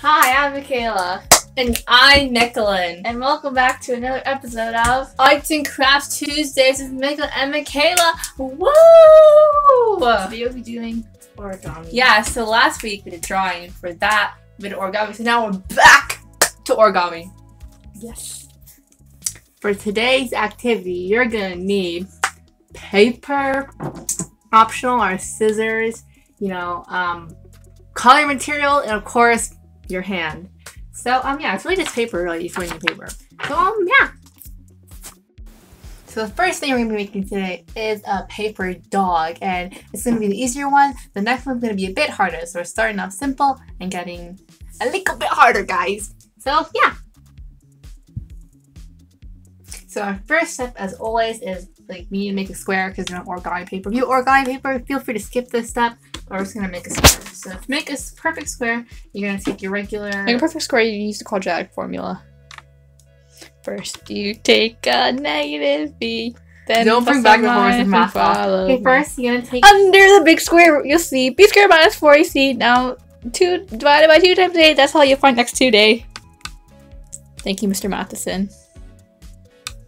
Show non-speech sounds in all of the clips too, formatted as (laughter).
Hi, I'm Mychaela, And I'm Mychaelynn. and welcome back to another episode of Arts and Crafts Tuesdays with Mychaela and Mychaelynn. Woo! Today we'll be doing origami. Yeah, so last week we did drawing for that bit of origami, so now we're back to origami. Yes. For today's activity, you're gonna need paper, optional are scissors, you know, um, color material, and of course, your hand. So, um, yeah, it's really just paper, really, you're using paper. So, um, yeah. So the first thing we're gonna be making today is a paper dog, and it's gonna be the easier one. The next one's gonna be a bit harder, so we're starting off simple and getting a little bit harder, guys. So, yeah. So our first step, as always, is like we need to make a square because we're on origami paper. If you origami paper, feel free to skip this step. But we're just gonna make a square. So to make a perfect square, you're gonna take your regular. Make a perfect square, you use the quadratic formula. First, you take a negative b, then Don't bring plus back or the horse minus and math off. follow Okay, first you're gonna take. Under the big square, you'll see b squared minus 4ac. Now, 2 divided by 2 times 8, that's how you'll find next 2 day. Thank you, Mr. Matheson.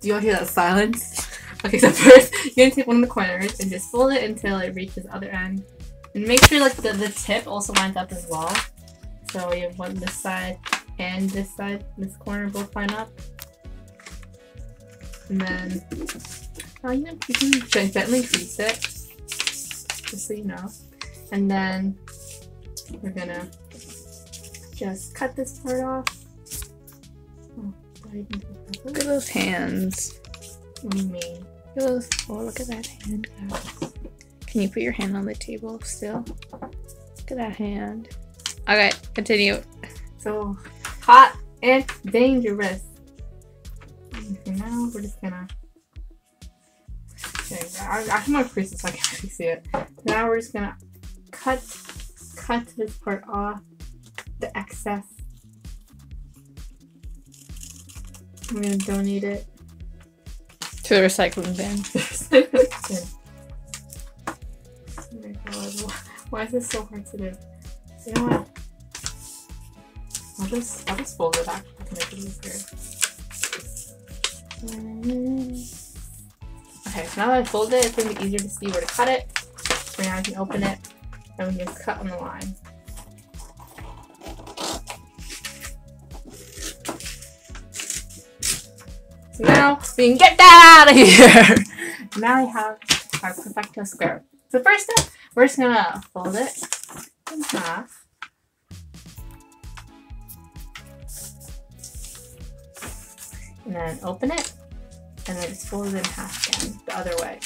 Do you want to hear that silence? (laughs) Okay, so first you're gonna take one of the corners and just fold it until it reaches the other end, and make sure like the, the tip also lines up as well. So you have one this side and this side, this corner both line up. And then, oh, you know, you can gently crease it, just so you know. And then we're gonna just cut this part off. Oh, why didn't you cut Look at those hands. What do you mean? Look at those. Oh, look at that hand, guys. Can you put your hand on the table still? Look at that hand. Okay, continue. So hot and dangerous. Okay, now we're just gonna. Okay, I, I'm gonna crease so I can actually see it. Now we're just gonna cut, cut this part off, the excess. We're gonna donate it. To the recycling bin. (laughs) why- is this so hard to do? You know what? I'll just I'll just fold it back to make it easier. Okay, so now that I fold it, it's gonna be easier to see where to cut it. So now I can open it and we can cut on the line. So now we can get that out of here. (laughs) now we have our perfecto square. So first step, we're just gonna fold it in half. And then open it, and then just fold it in half again, the other way.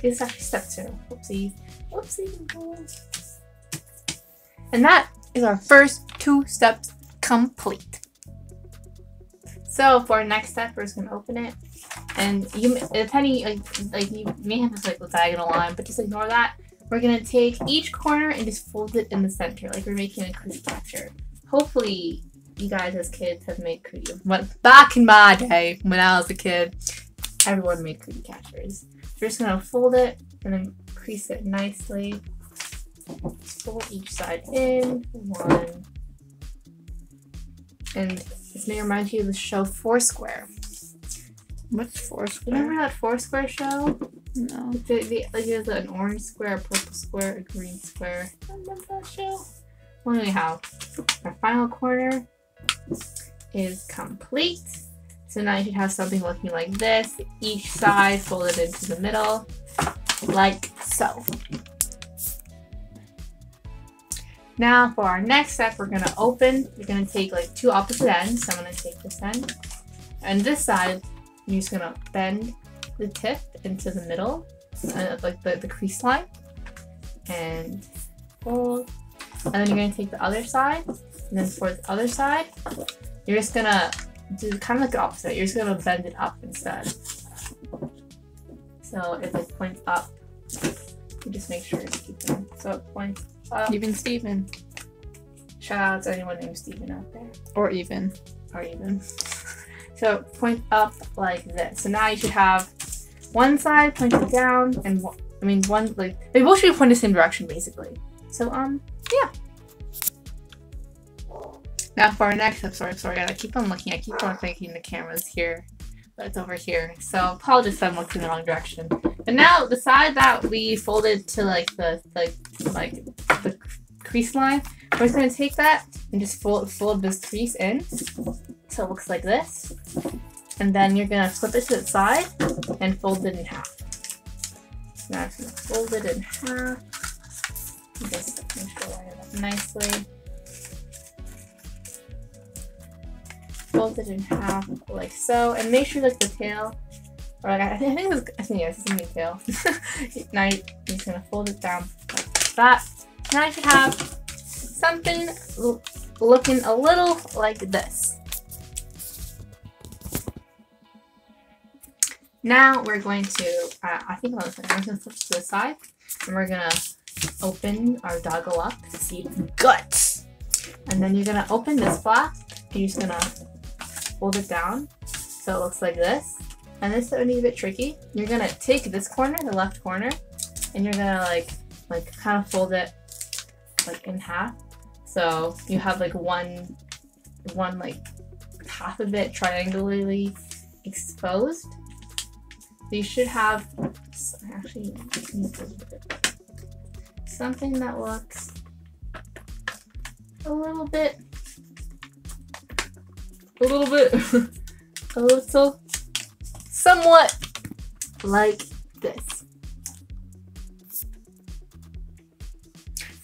This is actually step two. Whoopsies. Whoopsies. And that is our first two steps complete. So for our next step, we're just gonna open it, and you, depending, like, like you may have this like diagonal line, but just ignore that. We're gonna take each corner and just fold it in the center, like we're making a cookie catcher. Hopefully, you guys as kids have made cookie. But back in my day, when I was a kid, everyone made cookie catchers. We're just gonna fold it and then crease it nicely. Fold each side in one, and this may remind you of the show Foursquare. What's four square? remember that Foursquare show? No. The, the, like there's an orange square, a purple square, a green square. Remember that show? Well, anyhow, our final corner is complete. So now you should have something looking like this. Each side folded into the middle, like so. Now for our next step, we're gonna open. You're gonna take like two opposite ends. So I'm gonna take this end, and this side, you're just gonna bend the tip into the middle, uh, like the, the crease line, and fold. And then you're gonna take the other side, and then for the other side, you're just gonna do kind of like the opposite. You're just gonna bend it up instead. So it like points up. You just make sure to keep them. So it points up. Even Steven. Shout out to anyone named Steven out there. Or even. or even. So point up like this. So now you should have one side pointed down and I mean one like they both should point the same direction basically. So um, yeah. Now for our next step, sorry, sorry, I keep on looking. I keep on thinking the camera's here, but it's over here. So apologize if I'm looking in the wrong direction. But now the side that we folded to like the like like the crease line, we're just gonna take that and just fold fold this crease in, so it looks like this. And then you're gonna flip it to the side and fold it in half. Now I'm gonna fold it in half. Just make sure line it up nicely. Fold it in half like so, and make sure like the tail, or like I think I think it's, I think yes, it's gonna be tail. (laughs) now you're just gonna fold it down like that. Now I should have something looking a little like this. Now we're going to, uh, I think I'm going to flip to the side, and we're gonna open our doggo up to see guts. And then you're gonna open this flap, and you're just gonna fold it down so it looks like this. And this is gonna be a bit tricky. You're gonna take this corner, the left corner, and you're gonna like, like kind of fold it like in half. So you have like one, one like half of it triangularly exposed. So you should have actually something that looks a little bit, a little bit, (laughs) a little, somewhat like this.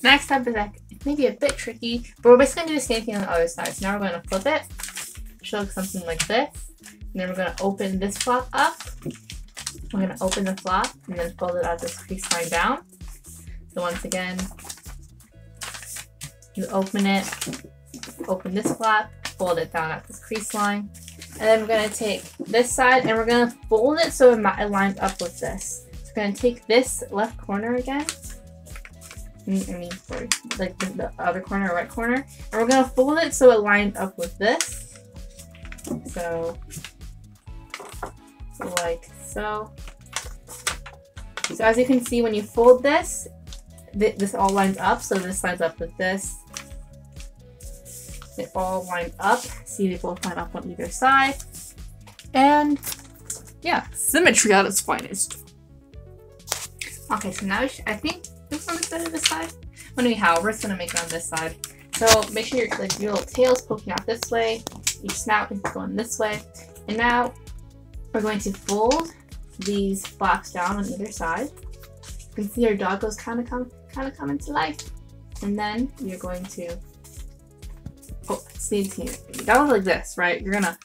Next up is like maybe a bit tricky, but we're basically gonna do the same thing on the other side. So now we're gonna flip it, should look something like this. And then we're gonna open this flap up. We're gonna open the flap and then fold it out this crease line down. So once again, you open it, open this flap, fold it down at this crease line. And then we're gonna take this side and we're gonna fold it so it lines up with this. So we're gonna take this left corner again. I mean, sorry, like the, the other corner, right corner. And we're gonna fold it so it lines up with this. So like so. So as you can see, when you fold this, th this all lines up. So this lines up with this. It all lines up. See, they both line up on either side. And yeah, symmetry at its finest. Okay, so now I think this one is better this side. But anyhow, we're just gonna make it on this side. So make sure your like your little tail's poking out this way. Your snout is going this way. And now we're going to fold these flaps down on either side. You can see our doggos kind of come kind of come into life. And then you're going to oh see see that was like this, right? You're gonna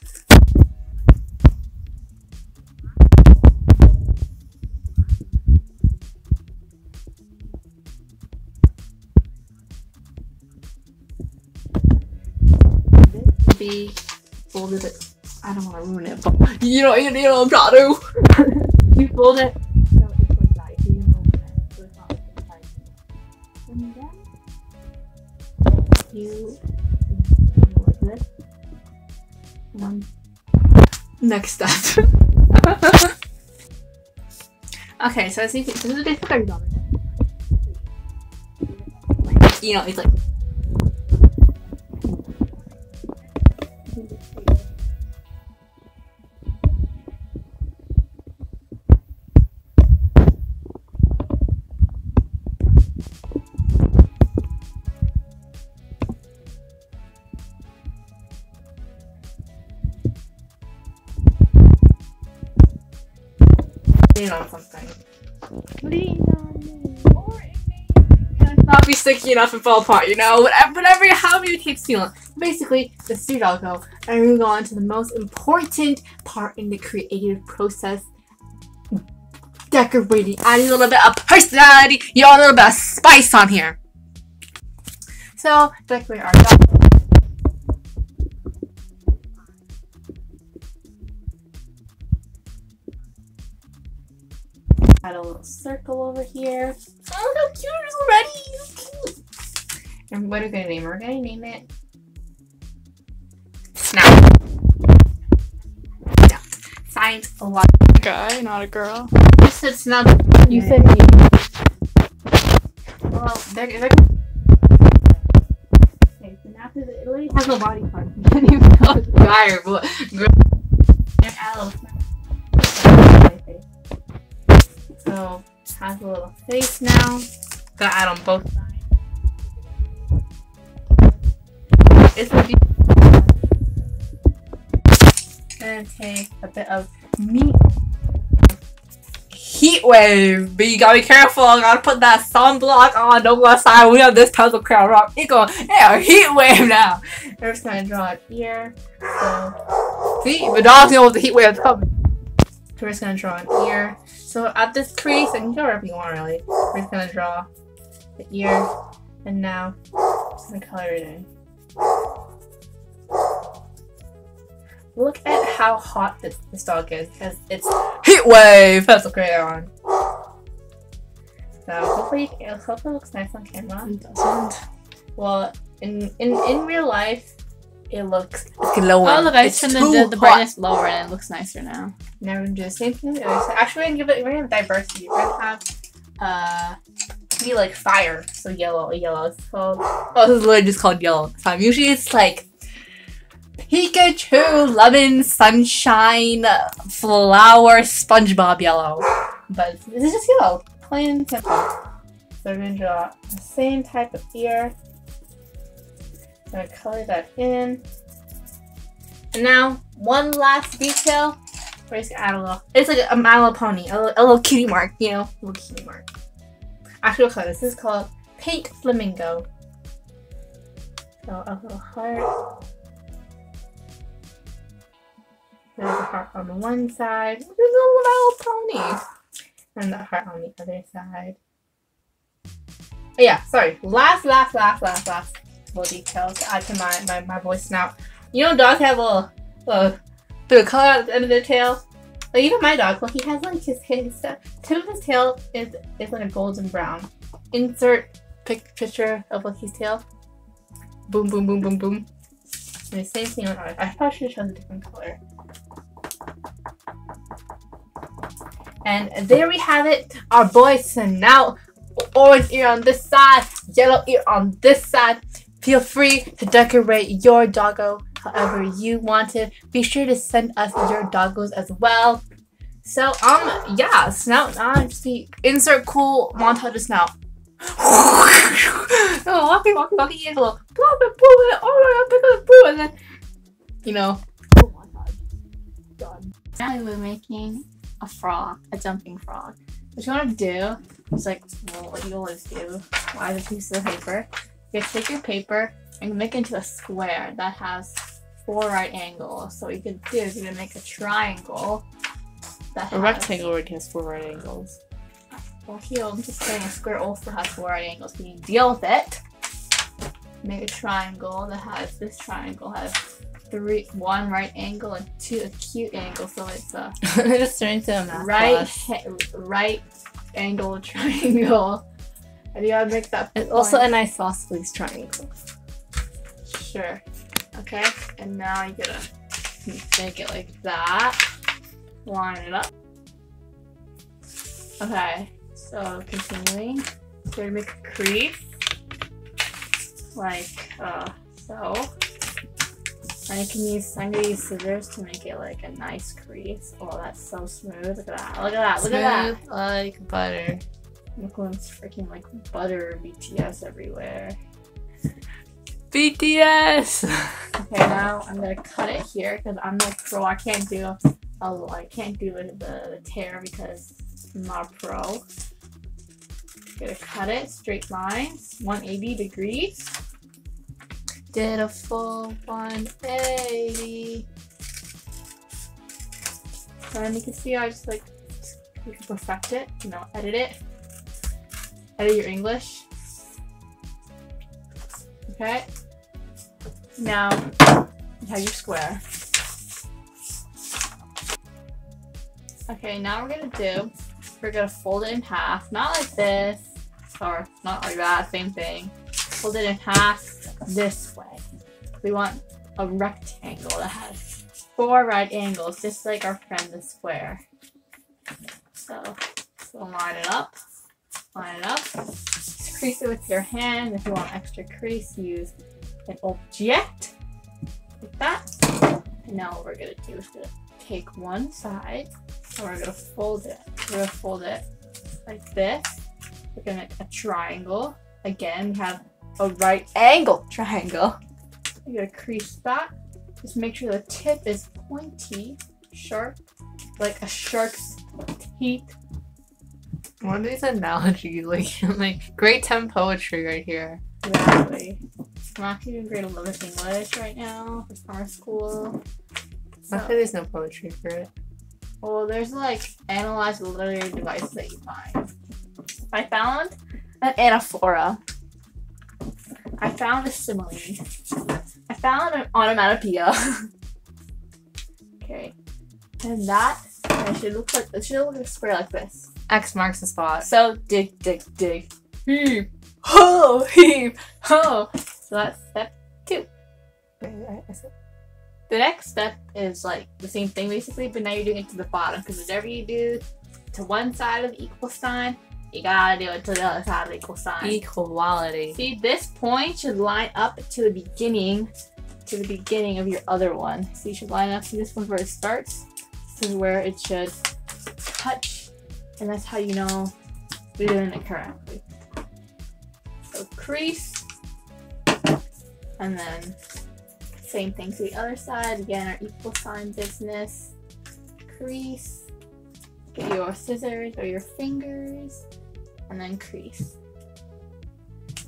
this be folded you know, you know, I'm trying (laughs) to. you pulled it. So it's like that. So you can open it. So it's not like it's like. And then you do like this. One. Next step. (laughs) okay, so as you can, this is basically. You know, it's like. Lean on something. Lean on me. Or it not be sticky enough and fall apart, you know? Whatever, whatever however you keep sealant. Basically, the steer doggo. And we go on to the most important part in the creative process. Decorating, adding a little bit of personality, you know, a little bit of spice on here. So, decorate our dog. Add a little circle over here. Oh, how cute it is already! Cute. And what are we gonna name it? We're gonna name it Snap. Yeah. Science a lot. Guy, not a girl. You said snap. You said you. Well, they're, they're Okay, so now to the Italy has no body parts. (laughs) Fire, but They're aloe. So has a little face now. Gotta add on both sides. It's a Gonna take a bit of meat. heat wave. But you gotta be careful. I gotta put that sunblock on. Don't go outside. We have this puzzle crown rock. It going, yeah, heat wave now. We're just gonna draw an ear. So See, the dogs know the heat wave is coming. We're just gonna draw an ear. So at this crease, I can go wherever you want really. We're just gonna draw the ear, and now just gonna color it in. Look at how hot this, this dog is because it's Heat wave. pencil crayon. So hopefully, it hopefully it looks nice on camera. doesn't. Well, in in in real life, it looks. It's glowing. Oh look, I it's turned the, the, the hot. brightness lower and it looks nicer now. Never do the same thing. as the other side. Actually, we're gonna give it. We're gonna have diversity. We're gonna have uh, be like fire. So yellow, yellow. It's called. Oh, this is literally just called yellow time. Usually it's like Pikachu, lemon, sunshine, flower, SpongeBob yellow. But this is just yellow, plain and simple. So we're gonna draw the same type of ear. Gonna color that in. And now one last detail. We're just gonna add a little. It's like a My Little Pony, a little, a little cutie mark, you know, a little cutie mark. Actual color. This is called Paint Flamingo. So a little heart. There's a heart on the one side. There's a Little Pony and the heart on the other side. Oh, yeah, sorry. Last, last, last, last, last little detail to add to my, my, my voice snout. You know dogs have a little, little bit of color at the end of their tail? Like even my dog, well he has like his, his uh, tip of his tail is, is like a golden brown. Insert pic- picture of his tail. Boom, boom, boom, boom, boom. And the same thing on ours. I probably should have a different color. And there we have it. Our boy snout. Orange ear on this side, yellow ear on this side. Feel free to decorate your doggo however you want it. Be sure to send us your doggos as well. So, um, yeah, snout, uh, just insert cool montage snout. (laughs) oh, walking, walking, and a little, blah, blah, blah, oh my god, pick up the and then, you know, cool montage. Done. Now we're making a frog, a jumping frog. What you want to do is like, well, what you always do. Why the piece of paper? You take your paper and make it into a square that has four right angles. So what you could do is you can make a triangle. That A rectangle already has four right angles. Well, here I'm just saying a square also has four right angles. Can you deal with it? Make a triangle that has this triangle has three, one right angle and two acute angles. So it's a (laughs) just turn into a right right angle triangle. And you gotta make that. It's also point. an isosceles triangle. sure. Okay, and now you gotta make it like that. Line it up. Okay, so continuing. So we're gonna make a crease. Like uh so. And you can use I'm gonna use scissors to make it like a nice crease. Oh that's so smooth. Look at that. Look at that. Look at that. Smooth like butter. Nicholas freaking like butter BTS everywhere. BTS. Okay, now I'm gonna cut it here because I'm no pro. I can't do a, I can't do the, the, the tear because I'm not a pro. Gonna cut it straight lines, 180 degrees. Did a full 180. And you can see I just like you can perfect it, you know, edit it. Edit your English. Okay. Now you have your square. Okay, now we're gonna do we're gonna fold it in half, not like this, or not like that, same thing. Fold it in half this way. We want a rectangle that has four right angles, just like our friend the square. So, so line it up, line it up. crease it with your hand. If you want extra crease, use an object like that. And now what we're gonna do is gonna take one side and we're gonna fold it. We're gonna fold it like this. We're gonna make a triangle. Again, we have a right angle triangle. You're gonna crease that. Just make sure the tip is pointy, sharp, like a shark's teeth. What these analogies? (laughs) Like, like great temp poetry right here. Exactly. I'm actually doing grade 11 English right now for summer school. I So, feel there's no poetry for it. well, there's like analyze literary device that you find. I found an anaphora. I found a simile. I found an onomatopoeia. (laughs) okay. And that, it should look like, it should look like a square like this. X marks the spot. So dig, dig, dig. Heave. Ho, heave. Ho. So that's step Wait, I- I said- The next step is like the same thing basically, but now you're doing it to the bottom because whatever you do to one side of the equal sign, you gotta do it to the other side of the equal sign. Equality. See, this point should line up to the beginning, to the beginning of your other one. So you should line up to this one where it starts. This is where it should touch, and that's how you know you're doing it correctly. So crease, and then same thing to the other side. Again, our equal sign business. Crease. Get your scissors or your fingers, and then crease.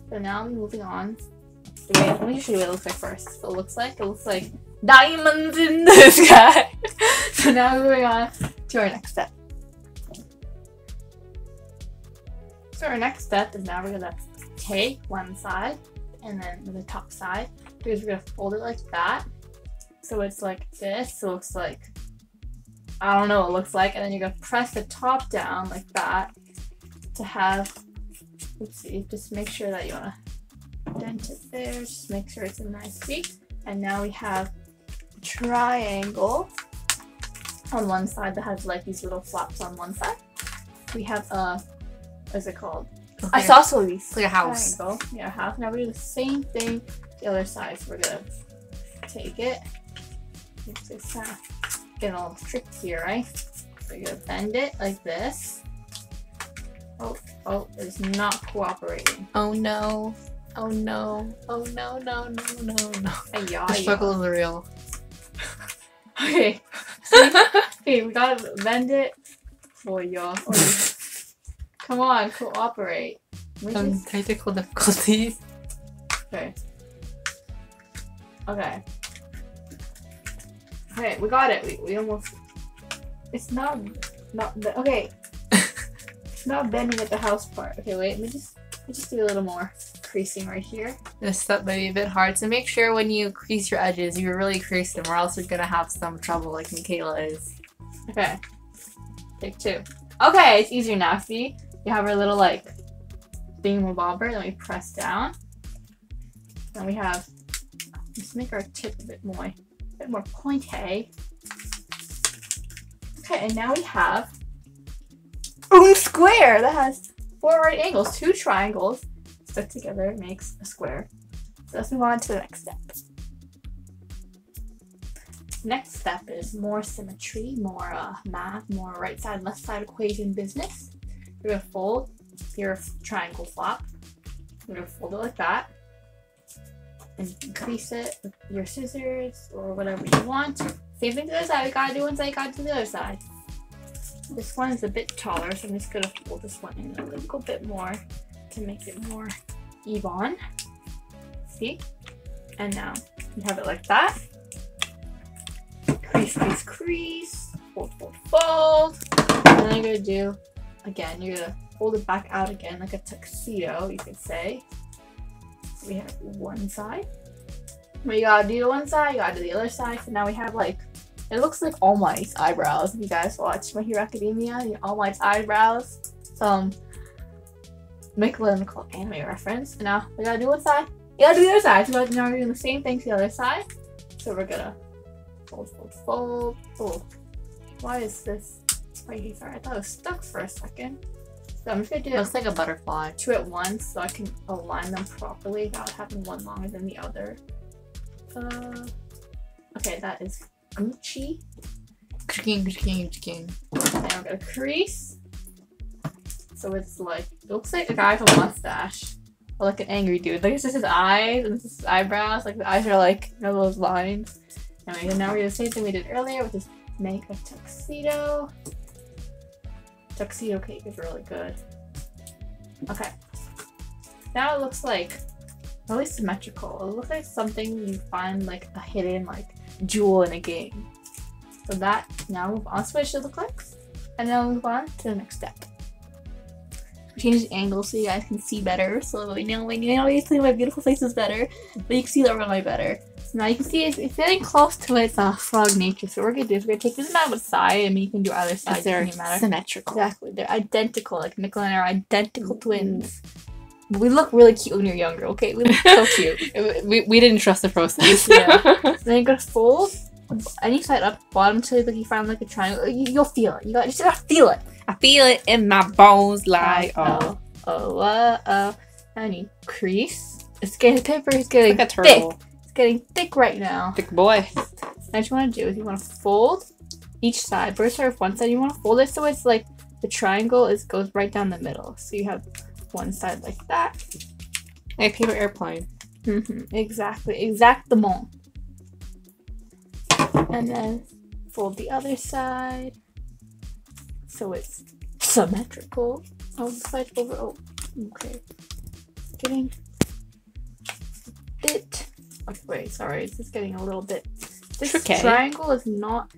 So now I'm moving on. Way, let me show you what it looks like first. So it looks like it looks like diamonds in the (laughs) sky. so now we're moving on to our next step. So our next step is now we're gonna take one side and then the top side because we're gonna fold it like that. So it's like this. So it looks like I don't know what it looks like, and then you're gonna press the top down like that to have oopsie, just make sure that you wanna dent it there, just make sure it's a nice peak. And now we have a triangle on one side that has like these little flaps on one side. We have a what is it called? Okay. Isosceles. It's like a house. Triangle. Yeah, half. Now we do the same thing the other side. So we're gonna take it. It's just kind of getting a little tricky here, right? We're gonna bend it like this. Oh, oh, it's not cooperating. Oh no. Oh no. Oh no, no, no, no, no. Ay, ya, The struggle is real. (laughs) Okay. (laughs) Okay, we gotta bend it. Oh, yeah. (laughs) Come on, cooperate. Me Some um, just- technical difficulties. Okay. Okay. Okay, we got it. We, we almost. It's not. Not. be- Okay. it's not bending at the house part. Okay, wait. Let me just. Let me just do a little more creasing right here. This step may be a bit hard, so make sure when you crease your edges, you really crease them, or else you're gonna have some trouble like Mychaela is. Okay. Take two. Okay, it's easier now. See? You have our little like thingamabobber, then we press down. Then we have let's make our tip a bit more a bit more pointy. Okay, and now we have a square that has four right angles, two triangles stuck together makes a square. So let's move on to the next step. Next step is more symmetry, more uh, math, more right side, left side equation business. You're gonna fold your triangle flap. You're gonna fold it like that. And crease it with your scissors or whatever you want. Same thing to the other side. We gotta do one side, you gotta do the other side. This one is a bit taller, so I'm just gonna fold this one in a little bit more to make it more even. See? And now you have it like that crease, crease, crease, fold, fold, fold. And then you're gonna do, again, you're gonna fold it back out again like a tuxedo, you could say. We have one side. We gotta do one side, you gotta do the other side. So now we have like, it looks like All Might's eyebrows. If you guys watch My Hero Academia, the All Might's eyebrows. Um, Some Nickelodeon Nicole anime reference. And now we gotta do one side, you gotta do the other side. So now we're doing the same thing to the other side. So we're gonna fold, fold, fold. fold. why is this? Wait, sorry, I thought it was stuck for a second. So I'm just gonna do It it looks like a butterfly. two at once so I can align them properly without having one longer than the other. Uh, okay, that is Gucci. King, king, king. And we're gonna crease. So it's like it looks like a guy with a mustache. Or like an angry dude. Like it's just his eyes and this is his eyebrows. Like the eyes are like you know those lines. Anyway, and now we're gonna do the same thing we did earlier, which is make a tuxedo. Tuxedo cake is really good. Okay. Now it looks like really symmetrical. It looks like something you find like a hidden like jewel in a game. So that now move on to what it should look like. And then move on to the next step. Change the angle so you guys can see better. So know when you know you see my beautiful face is better, but you can see the organ better. So now you can see it's, it's getting close to its uh, frog nature. So what we're gonna do is we're gonna take this what side. I mean you can do either side. They're symmetrical. Exactly. They're identical. Like Nickel and I are identical twins. We look really cute when you're younger, okay? We look so (laughs) cute. we, we didn't trust the process. Yeah. (laughs) So then you're gonna fold any side up, bottom till like you find like a triangle. You, you'll feel it. You got you just gotta feel it. I feel it in my bones like, oh. oh, uh, uh. And you crease. It's getting paper is getting Like thick. It's getting thick right now. Thick boy. Now what you want to do is you want to fold each side. First start with one side. You want to fold it so it's like the triangle is goes right down the middle. So you have one side like that. Like a paper airplane. Mm-hmm. Exactly. Exact Exactement. And then fold the other side. So it's symmetrical. Oh, the side over. Oh, okay. Getting bit. Okay, wait, sorry. It's just getting a little bit. This Okay. triangle is not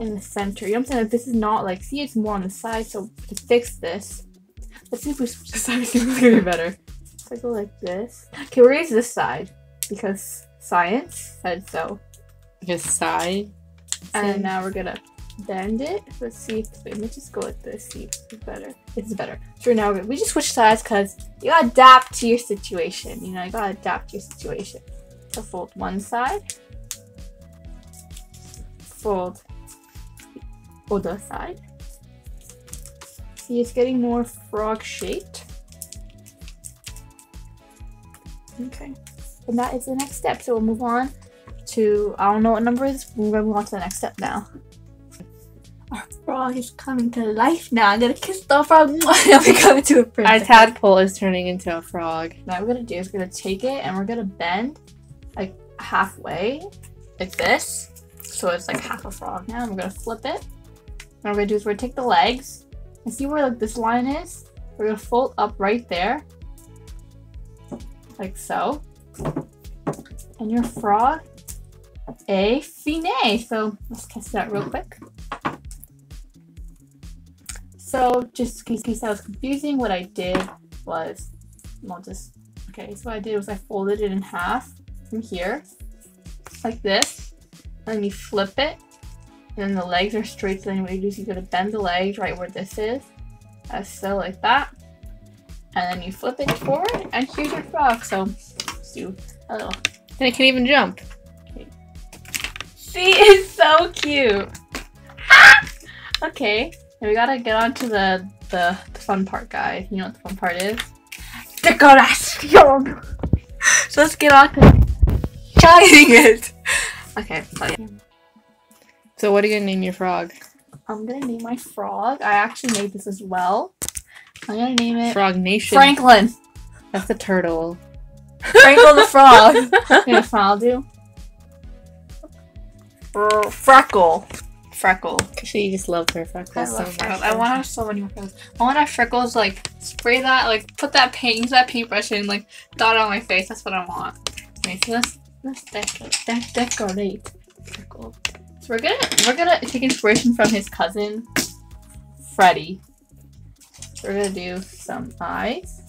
in the center. You know what I'm saying? Like, this is not like. See, it's more on the side. So to fix this, let's see if we switch the side. See if it's gonna be better. If I go like this. Okay, we're gonna use this side because science said so. Just side. And now we're gonna bend it. Let's see if let me just go like this. See if it's better. It's better. So now we just switch sides because you gotta adapt to your situation. You know, you gotta adapt to your situation. So fold one side. Fold the other side. See, it's getting more frog shaped. Okay. And that is the next step. So we'll move on to I don't know what number is. We're gonna move on to the next step now. Our frog is coming to life now. I'm gonna kiss the frog. (laughs) and we're coming to a Our tadpole is turning into a frog. Now what we're gonna do is we're gonna take it and we're gonna bend like halfway, like this. So it's like half a frog now. And we're gonna flip it. And what we're gonna do is we're gonna take the legs and see where like this line is. We're gonna fold up right there, like so. And your frog, a fine. So let's test that real quick. So just in case that was confusing, what I did was, I'll just Okay, so what I did was I folded it in half from here, like this. And then you flip it, and then the legs are straight. So then what you do is you're gonna bend the legs right where this is, as so like that. And then you flip it forward, and here's your frog. So let's do a little. And it can even jump. She is (laughs) so cute. Okay, we gotta get on to the, the the fun part, guys. You know what the fun part is? Decoration. So let's get on to shining it. Okay, so. So what are you gonna name your frog? I'm gonna name my frog. I actually made this as well. I'm gonna name it Frog Nation. Franklin. That's the turtle. Franklin the frog. (laughs) you know what I'll do? Freckle. Freckle. She just loves her I freckles so love much. freckles. I want to have so many more freckles. I want to have freckles, like, spray that, like, put that paint, use that paintbrush and, like, dot it on my face. That's what I want. Okay, so let's, let's decorate. De- decorate. Freckle. So we're gonna, we're gonna take inspiration from his cousin, Freddie. So we're gonna do some eyes.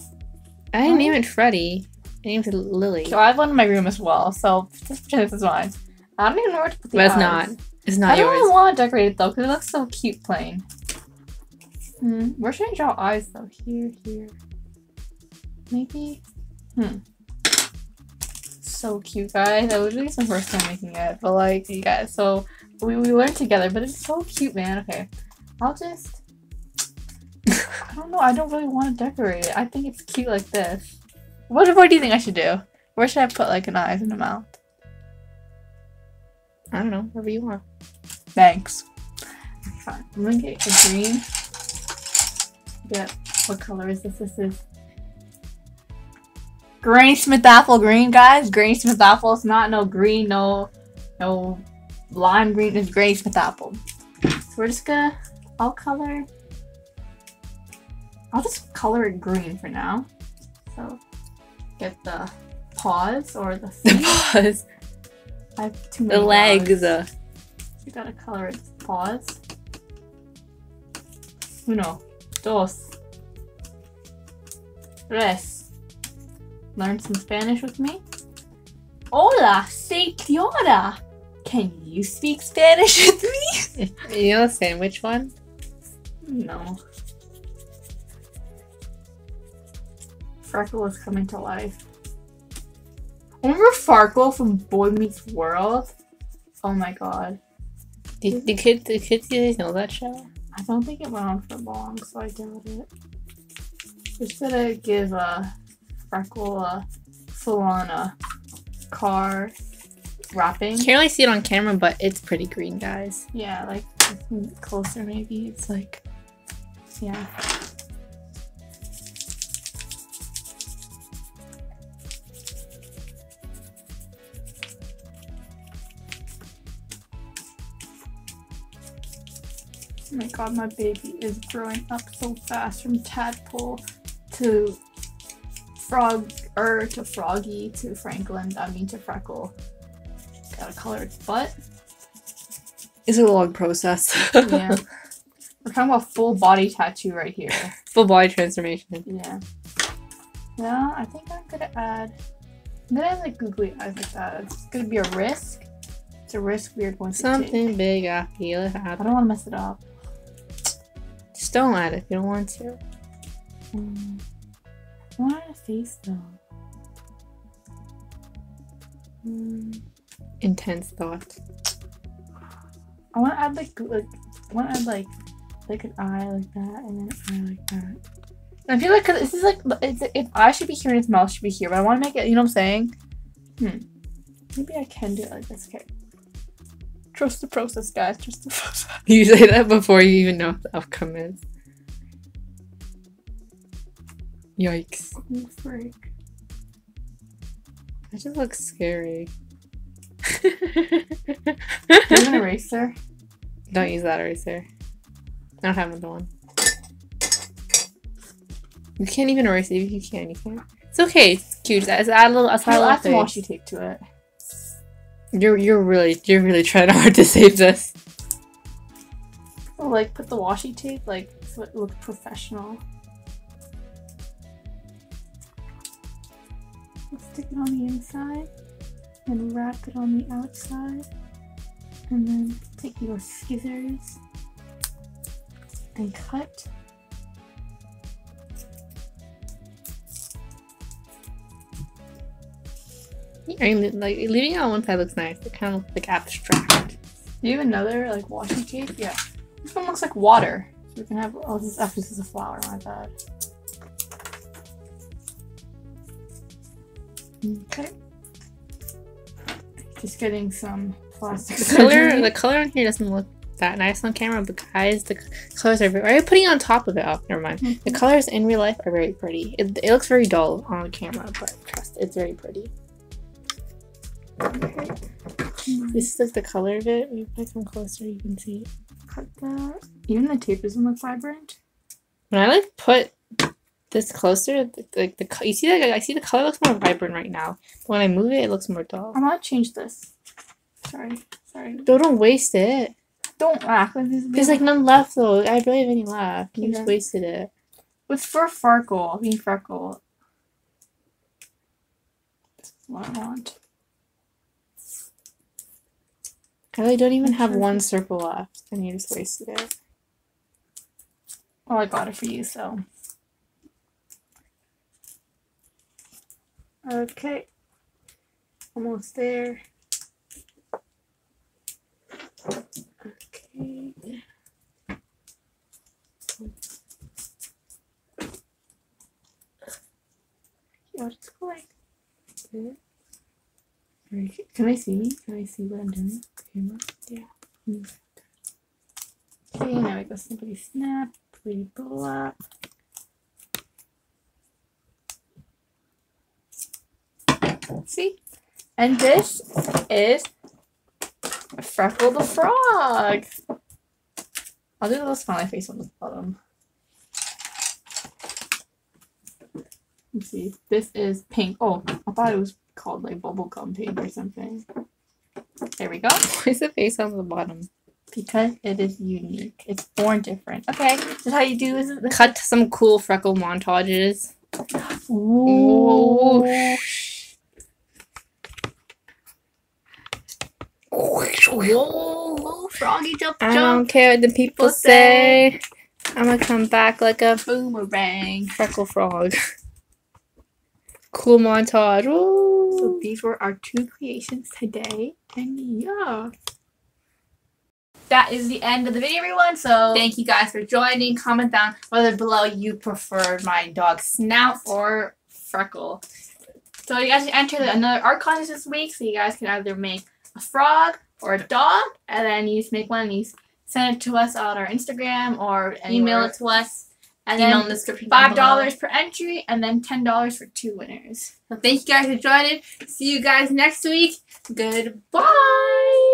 I didn't name it Freddy. I named it Lily. So I have one in my room as well, so pretend this is mine. I don't even know where to put the it's eyes. not. It's I not don't really want to decorate it though, because it looks so cute plain. Hmm. Where should I draw eyes though? Here, here. Maybe. Hmm. So cute, guys. That was really my first time making it, but like, you guys, so we, we learned together, but it's so cute, man. Okay. I'll just. (laughs) I don't know. I don't really want to decorate it. I think it's cute like this. What, what do you think I should do? Where should I put like an eyes and a mouth? I don't know, whatever you want. Thanks. I'm gonna get a green. Get what color is this? This is Granny Smith apple green, guys. Granny Smith apple. It's not no green, no no lime green. It's Granny Smith apple. So we're just gonna. I'll color. I'll just color it green for now. So get the paws or the The paws, I have too the legs. dogs. You gotta color its paws. Uno, dos, tres. Learn some Spanish with me. Hola, señora. Can you speak Spanish (laughs) with me? you know the sandwich one? No. Freckle is coming to life. Remember Farkle from Boy Meets World? Oh my god. Did the kids, the kids, do they know that show? I don't think it went on for long, so I doubt it. Just gonna give uh, Freckle a full on uh, car wrapping. Can't really see it on camera, but it's pretty green, guys. Yeah, like closer maybe. It's like, yeah. My god, my baby is growing up so fast from tadpole to frog er to froggy to Franklin, I mean to freckle. Gotta color its butt. It's a long process. (laughs) Yeah. We're talking about full body tattoo right here. Full body transformation. Yeah. Yeah, I think I'm gonna add. I'm gonna add like googly eyes like that. It's gonna be a risk. It's a risk to take. Something big, I feel it I don't want to mess it up. Just don't add if you don't want to. Mm. I want a face though. Mm. Intense thought. I want to add like like I want to add like like an eye like that and then an eye like that. I feel like cause this is like it's its eye should be here and its mouth should be here, but I want to make it. You know what I'm saying? Hmm. Maybe I can do it like this. Okay. Trust the process, guys. Trust the process. (laughs) You say that before you even know what the outcome is. Yikes. Oh, freak. That just looks scary. (laughs) (laughs) Do you have an eraser? Don't use that eraser. I don't have another one. You can't even erase it. If you can, you can't. It's okay. It's cute. Just add a little. Add a I'll add some washi tape to it. You're you're really you're really trying (laughs) hard to save this. Like put the washi tape like so it professional. Stick it on the inside and wrap it on the outside. And then take your scissors and cut. I mean, like leaving it on one side looks nice. It kind of looks like abstract. Do you have another like washi tape? Yeah. This one looks like water. So we can have oh this is actually this is a flower, my bad. Okay. Just getting some plastic The color the color on here doesn't look that nice on camera, but guys, the colors are very. Are you putting on top of it? Oh, never mind. The Mhm. colors in real life are very pretty. It, it looks very dull on camera, but trust, it's very pretty. Okay. This is like the color of it. If I come closer, you can see. Cut that. Even the tape doesn't look vibrant. When I like put this closer, the- like the you see, like I see the color looks more vibrant right now. But when I move it, it looks more dull. I'm gonna change this. Sorry. Sorry. Don't, don't waste it. Don't act like this. There's like none left though. I barely have any left. You just wasted it. It's for Farkle. I mean Freckle. This is what I want. I don't even have one circle left, and you just wasted it. Well, I got it for you, so. Okay. Almost there. Okay. I'll just go like this. Can I see? me? Can I see what I'm doing? Okay, now we go simply snap, pretty block. See? And this is Freckle the Frog. I'll do a little smiley face on the bottom. Let's see. This is pink. Oh, I thought it was called like bubblegum pink or something. There we go. (laughs) Where's the face on the bottom? Because it is unique. It's born different. Okay, this is how you do is it? Cut some cool freckle montages. Ooh. Whoa, froggy jump I don't care what the people say. I'm gonna come back like a Boomerang. freckle frog. (laughs) cool montage. Ooh. So these were our two creations today. And yeah. That is the end of the video, everyone. So thank you guys for joining. Comment down whether below you prefer my dog Snout or Freckle. So you guys can enter another art contest this week. So you guys can either make a frog or a dog, and then you just make one and you send it to us on our Instagram or email it to us. And Email then the description. Five dollars per entry, and then ten dollars for two winners. So thank you guys for joining. See you guys next week. Goodbye.